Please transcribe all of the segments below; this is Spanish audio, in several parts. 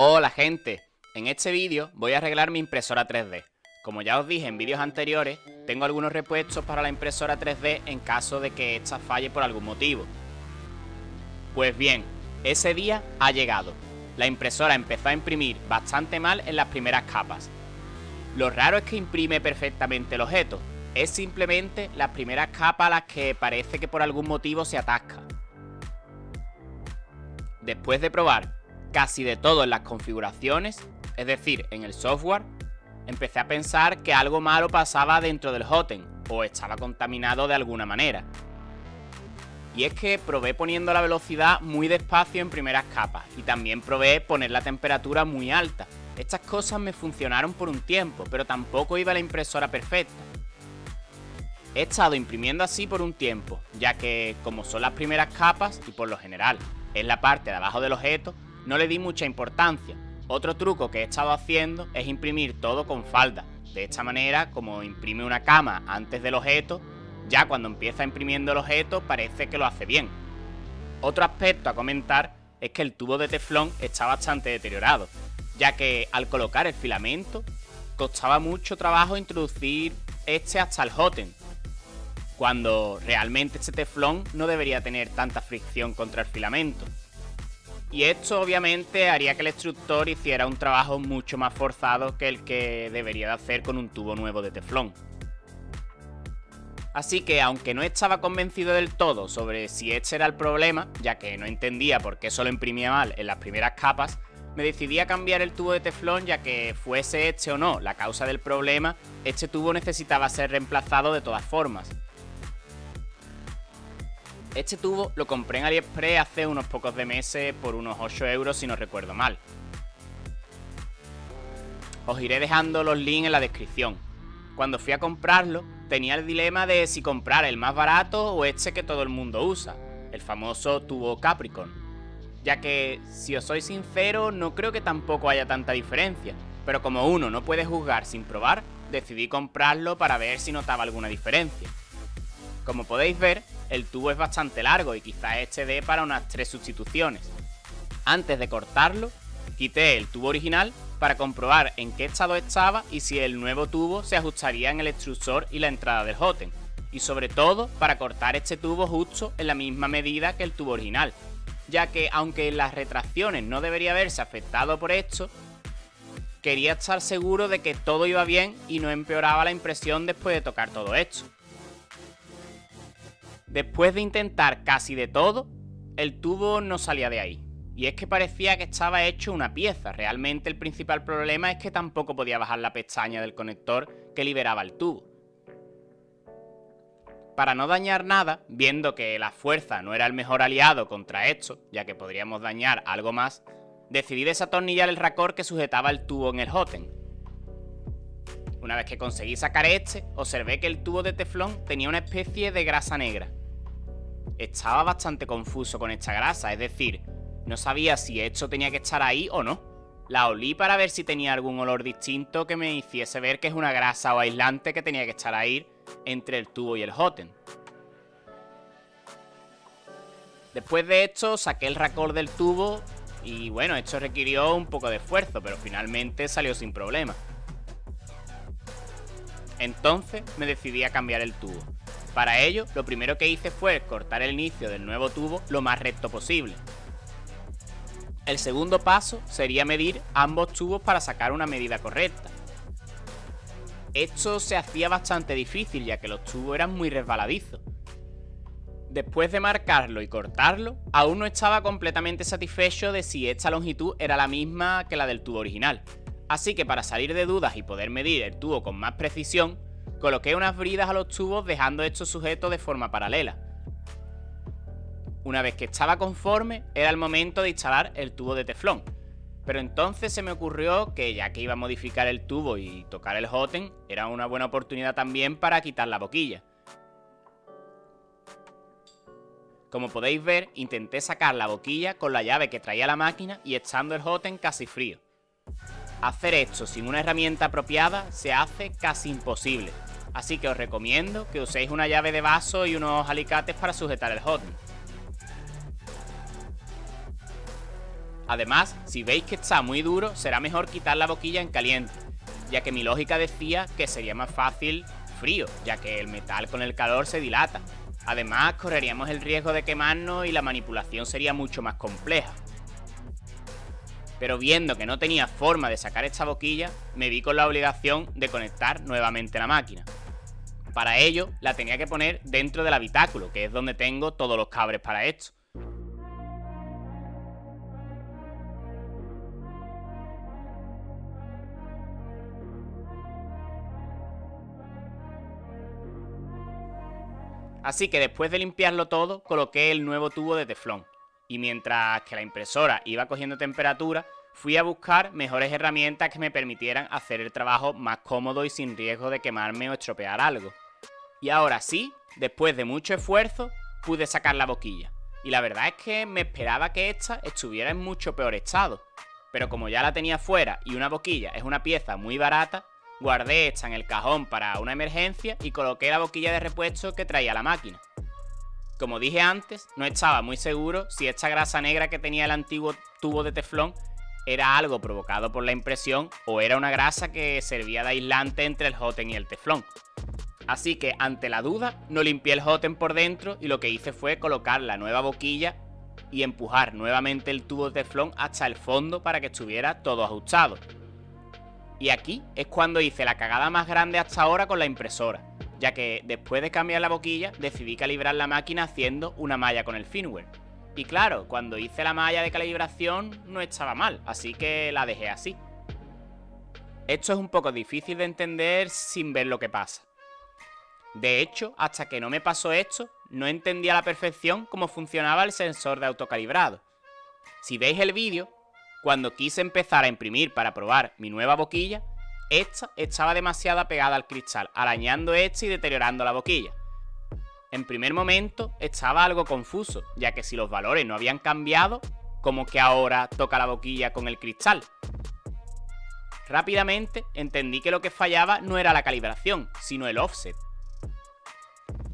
Hola gente, en este vídeo voy a arreglar mi impresora 3D. Como ya os dije en vídeos anteriores, tengo algunos repuestos para la impresora 3D en caso de que esta falle por algún motivo. Pues bien, ese día ha llegado. La impresora empezó a imprimir bastante mal en las primeras capas. Lo raro es que imprime perfectamente el objeto, es simplemente las primeras capas a las que parece que por algún motivo se atasca. Después de probar casi de todo en las configuraciones, es decir, en el software, empecé a pensar que algo malo pasaba dentro del Hoten o estaba contaminado de alguna manera. Y es que probé poniendo la velocidad muy despacio en primeras capas y también probé poner la temperatura muy alta. Estas cosas me funcionaron por un tiempo, pero tampoco iba la impresora perfecta. He estado imprimiendo así por un tiempo, ya que como son las primeras capas y por lo general es la parte de abajo del objeto, no le di mucha importancia. Otro truco que he estado haciendo es imprimir todo con falda. De esta manera, como imprime una cama antes del objeto, ya cuando empieza imprimiendo el objeto parece que lo hace bien. Otro aspecto a comentar es que el tubo de teflón está bastante deteriorado, ya que al colocar el filamento costaba mucho trabajo introducir este hasta el hoten, cuando realmente este teflón no debería tener tanta fricción contra el filamento. Y esto obviamente haría que el extractor hiciera un trabajo mucho más forzado que el que debería de hacer con un tubo nuevo de teflón. Así que aunque no estaba convencido del todo sobre si este era el problema, ya que no entendía por qué solo imprimía mal en las primeras capas, me decidí a cambiar el tubo de teflón ya que fuese este o no la causa del problema, este tubo necesitaba ser reemplazado de todas formas. Este tubo lo compré en AliExpress hace unos pocos de meses por unos 8 euros si no recuerdo mal. Os iré dejando los links en la descripción. Cuando fui a comprarlo, tenía el dilema de si comprar el más barato o este que todo el mundo usa, el famoso tubo Capricorn. Ya que, si os soy sincero, no creo que tampoco haya tanta diferencia, pero como uno no puede juzgar sin probar, decidí comprarlo para ver si notaba alguna diferencia. Como podéis ver, el tubo es bastante largo y quizás este dé para unas tres sustituciones. Antes de cortarlo, quité el tubo original para comprobar en qué estado estaba y si el nuevo tubo se ajustaría en el extrusor y la entrada del hoten. Y sobre todo para cortar este tubo justo en la misma medida que el tubo original, ya que aunque las retracciones no debería haberse afectado por esto, quería estar seguro de que todo iba bien y no empeoraba la impresión después de tocar todo esto. Después de intentar casi de todo, el tubo no salía de ahí. Y es que parecía que estaba hecho una pieza. Realmente el principal problema es que tampoco podía bajar la pestaña del conector que liberaba el tubo. Para no dañar nada, viendo que la fuerza no era el mejor aliado contra esto, ya que podríamos dañar algo más, decidí desatornillar el racor que sujetaba el tubo en el hoten. Una vez que conseguí sacar este, observé que el tubo de teflón tenía una especie de grasa negra, estaba bastante confuso con esta grasa, es decir, no sabía si esto tenía que estar ahí o no. La olí para ver si tenía algún olor distinto que me hiciese ver que es una grasa o aislante que tenía que estar ahí entre el tubo y el hoten. Después de esto saqué el racor del tubo y bueno, esto requirió un poco de esfuerzo, pero finalmente salió sin problema. Entonces me decidí a cambiar el tubo. Para ello, lo primero que hice fue cortar el inicio del nuevo tubo lo más recto posible. El segundo paso sería medir ambos tubos para sacar una medida correcta. Esto se hacía bastante difícil ya que los tubos eran muy resbaladizos. Después de marcarlo y cortarlo, aún no estaba completamente satisfecho de si esta longitud era la misma que la del tubo original. Así que para salir de dudas y poder medir el tubo con más precisión, Coloqué unas bridas a los tubos dejando estos sujetos de forma paralela. Una vez que estaba conforme, era el momento de instalar el tubo de teflón. Pero entonces se me ocurrió que ya que iba a modificar el tubo y tocar el hoten, era una buena oportunidad también para quitar la boquilla. Como podéis ver, intenté sacar la boquilla con la llave que traía la máquina y echando el hoten casi frío. Hacer esto sin una herramienta apropiada se hace casi imposible, así que os recomiendo que uséis una llave de vaso y unos alicates para sujetar el hot. Además, si veis que está muy duro, será mejor quitar la boquilla en caliente, ya que mi lógica decía que sería más fácil frío, ya que el metal con el calor se dilata. Además, correríamos el riesgo de quemarnos y la manipulación sería mucho más compleja. Pero viendo que no tenía forma de sacar esta boquilla, me vi con la obligación de conectar nuevamente la máquina. Para ello, la tenía que poner dentro del habitáculo, que es donde tengo todos los cables para esto. Así que después de limpiarlo todo, coloqué el nuevo tubo de teflón. Y mientras que la impresora iba cogiendo temperatura, fui a buscar mejores herramientas que me permitieran hacer el trabajo más cómodo y sin riesgo de quemarme o estropear algo. Y ahora sí, después de mucho esfuerzo, pude sacar la boquilla. Y la verdad es que me esperaba que esta estuviera en mucho peor estado. Pero como ya la tenía fuera y una boquilla es una pieza muy barata, Guardé esta en el cajón para una emergencia y coloqué la boquilla de repuesto que traía la máquina. Como dije antes, no estaba muy seguro si esta grasa negra que tenía el antiguo tubo de teflón era algo provocado por la impresión o era una grasa que servía de aislante entre el hoten y el teflón. Así que ante la duda no limpié el hoten por dentro y lo que hice fue colocar la nueva boquilla y empujar nuevamente el tubo de teflón hasta el fondo para que estuviera todo ajustado. Y aquí es cuando hice la cagada más grande hasta ahora con la impresora, ya que después de cambiar la boquilla decidí calibrar la máquina haciendo una malla con el firmware. Y claro, cuando hice la malla de calibración no estaba mal, así que la dejé así. Esto es un poco difícil de entender sin ver lo que pasa. De hecho, hasta que no me pasó esto, no entendía a la perfección cómo funcionaba el sensor de autocalibrado. Si veis el vídeo, cuando quise empezar a imprimir para probar mi nueva boquilla, esta estaba demasiado pegada al cristal, arañando este y deteriorando la boquilla. En primer momento estaba algo confuso, ya que si los valores no habían cambiado, ¿cómo que ahora toca la boquilla con el cristal? Rápidamente entendí que lo que fallaba no era la calibración, sino el offset,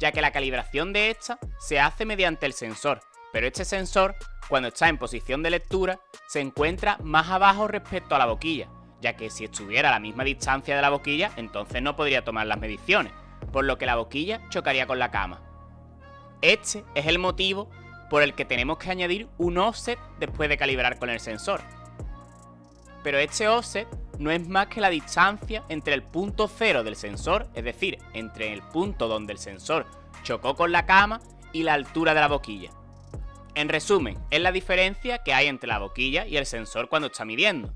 ya que la calibración de esta se hace mediante el sensor, pero este sensor, cuando está en posición de lectura, se encuentra más abajo respecto a la boquilla, ya que si estuviera a la misma distancia de la boquilla, entonces no podría tomar las mediciones, por lo que la boquilla chocaría con la cama. Este es el motivo por el que tenemos que añadir un offset después de calibrar con el sensor. Pero este offset no es más que la distancia entre el punto cero del sensor, es decir, entre el punto donde el sensor chocó con la cama y la altura de la boquilla. En resumen, es la diferencia que hay entre la boquilla y el sensor cuando está midiendo.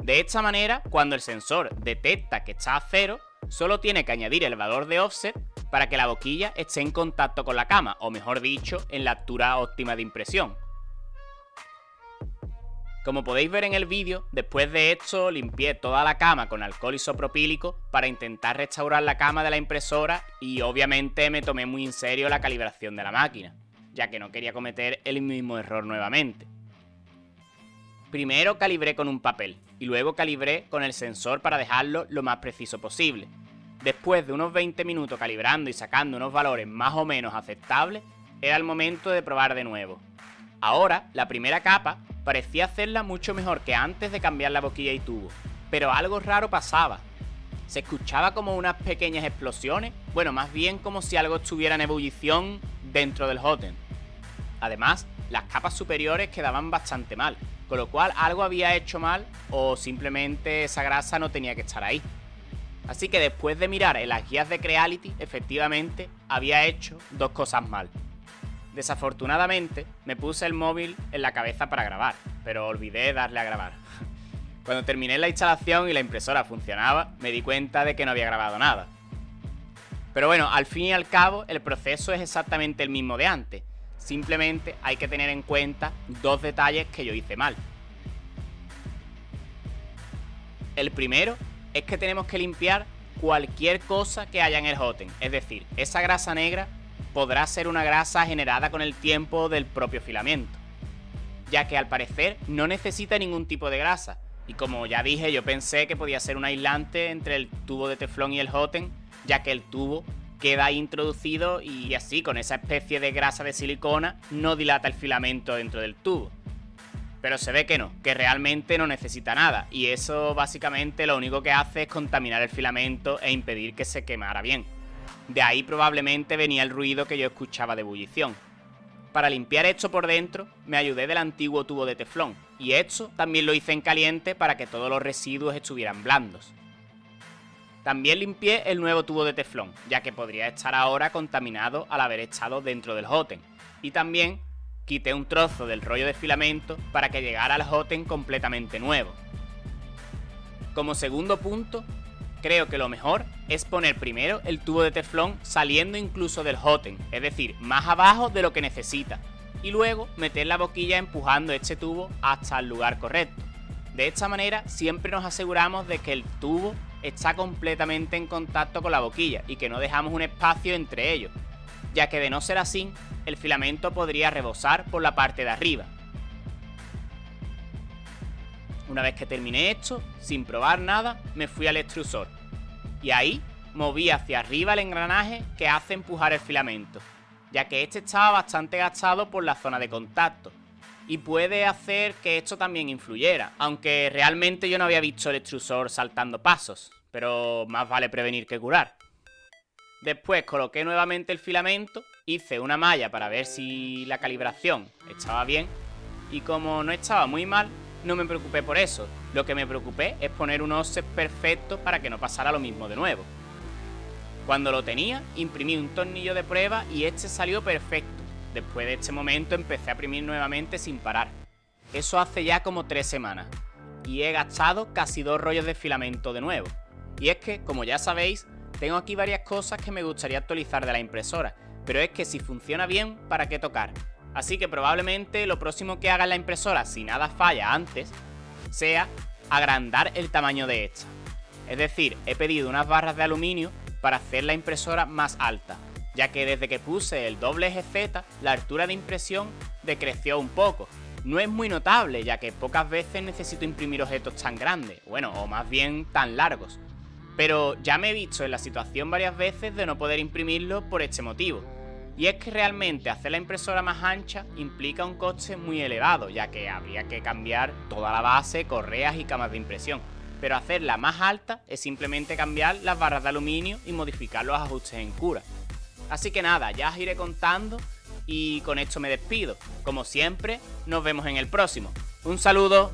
De esta manera, cuando el sensor detecta que está a cero, solo tiene que añadir el valor de offset para que la boquilla esté en contacto con la cama, o mejor dicho, en la altura óptima de impresión. Como podéis ver en el vídeo, después de esto limpié toda la cama con alcohol isopropílico para intentar restaurar la cama de la impresora y obviamente me tomé muy en serio la calibración de la máquina ya que no quería cometer el mismo error nuevamente. Primero calibré con un papel y luego calibré con el sensor para dejarlo lo más preciso posible. Después de unos 20 minutos calibrando y sacando unos valores más o menos aceptables, era el momento de probar de nuevo. Ahora, la primera capa parecía hacerla mucho mejor que antes de cambiar la boquilla y tubo, pero algo raro pasaba. Se escuchaba como unas pequeñas explosiones, bueno, más bien como si algo estuviera en ebullición dentro del hotel. Además, las capas superiores quedaban bastante mal, con lo cual algo había hecho mal o simplemente esa grasa no tenía que estar ahí. Así que después de mirar en las guías de Creality, efectivamente había hecho dos cosas mal. Desafortunadamente, me puse el móvil en la cabeza para grabar, pero olvidé darle a grabar. Cuando terminé la instalación y la impresora funcionaba, me di cuenta de que no había grabado nada. Pero bueno, al fin y al cabo, el proceso es exactamente el mismo de antes, Simplemente hay que tener en cuenta dos detalles que yo hice mal. El primero es que tenemos que limpiar cualquier cosa que haya en el hoten. Es decir, esa grasa negra podrá ser una grasa generada con el tiempo del propio filamento. Ya que al parecer no necesita ningún tipo de grasa. Y como ya dije, yo pensé que podía ser un aislante entre el tubo de teflón y el hoten, ya que el tubo queda introducido y así con esa especie de grasa de silicona no dilata el filamento dentro del tubo. Pero se ve que no, que realmente no necesita nada, y eso básicamente lo único que hace es contaminar el filamento e impedir que se quemara bien. De ahí probablemente venía el ruido que yo escuchaba de ebullición. Para limpiar esto por dentro, me ayudé del antiguo tubo de teflón, y esto también lo hice en caliente para que todos los residuos estuvieran blandos. También limpié el nuevo tubo de teflón, ya que podría estar ahora contaminado al haber estado dentro del hoten. Y también quité un trozo del rollo de filamento para que llegara al Hoten completamente nuevo. Como segundo punto, creo que lo mejor es poner primero el tubo de teflón saliendo incluso del Hoten, es decir, más abajo de lo que necesita, y luego meter la boquilla empujando este tubo hasta el lugar correcto. De esta manera siempre nos aseguramos de que el tubo está completamente en contacto con la boquilla y que no dejamos un espacio entre ellos, ya que de no ser así, el filamento podría rebosar por la parte de arriba. Una vez que terminé esto, sin probar nada, me fui al extrusor. Y ahí moví hacia arriba el engranaje que hace empujar el filamento, ya que este estaba bastante gastado por la zona de contacto. Y puede hacer que esto también influyera, aunque realmente yo no había visto el extrusor saltando pasos, pero más vale prevenir que curar. Después coloqué nuevamente el filamento, hice una malla para ver si la calibración estaba bien y como no estaba muy mal, no me preocupé por eso. Lo que me preocupé es poner un offset perfecto para que no pasara lo mismo de nuevo. Cuando lo tenía, imprimí un tornillo de prueba y este salió perfecto. Después de este momento empecé a imprimir nuevamente sin parar. Eso hace ya como tres semanas. Y he gastado casi dos rollos de filamento de nuevo. Y es que, como ya sabéis, tengo aquí varias cosas que me gustaría actualizar de la impresora, pero es que si funciona bien, ¿para qué tocar? Así que probablemente lo próximo que haga la impresora, si nada falla antes, sea agrandar el tamaño de esta. Es decir, he pedido unas barras de aluminio para hacer la impresora más alta, ya que desde que puse el doble eje Z, la altura de impresión decreció un poco. No es muy notable, ya que pocas veces necesito imprimir objetos tan grandes, bueno, o más bien tan largos pero ya me he visto en la situación varias veces de no poder imprimirlo por este motivo. Y es que realmente hacer la impresora más ancha implica un coste muy elevado, ya que habría que cambiar toda la base, correas y camas de impresión. Pero hacerla más alta es simplemente cambiar las barras de aluminio y modificar los ajustes en cura. Así que nada, ya os iré contando y con esto me despido. Como siempre, nos vemos en el próximo. Un saludo.